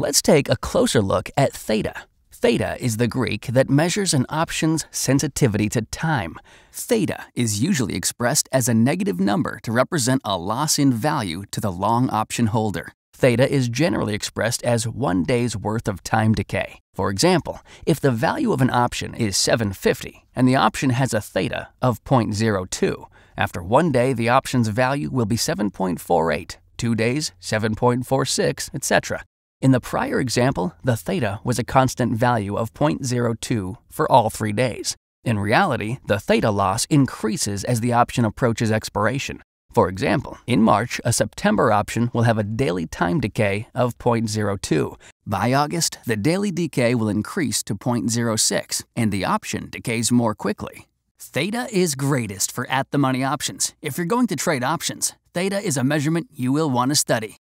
Let's take a closer look at theta. Theta is the Greek that measures an option's sensitivity to time. Theta is usually expressed as a negative number to represent a loss in value to the long option holder. Theta is generally expressed as one day's worth of time decay. For example, if the value of an option is 750 and the option has a theta of 0.02, after one day the option's value will be 7.48, two days 7.46, etc. In the prior example, the theta was a constant value of 0.02 for all three days. In reality, the theta loss increases as the option approaches expiration. For example, in March, a September option will have a daily time decay of 0.02. By August, the daily decay will increase to 0.06, and the option decays more quickly. Theta is greatest for at the money options. If you're going to trade options, theta is a measurement you will want to study.